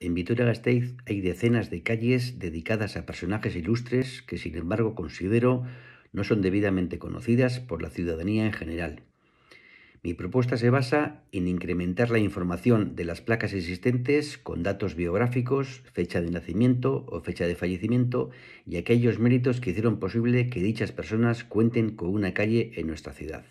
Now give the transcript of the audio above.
En Vitoria-Gasteiz hay decenas de calles dedicadas a personajes ilustres que, sin embargo, considero no son debidamente conocidas por la ciudadanía en general. Mi propuesta se basa en incrementar la información de las placas existentes con datos biográficos, fecha de nacimiento o fecha de fallecimiento y aquellos méritos que hicieron posible que dichas personas cuenten con una calle en nuestra ciudad.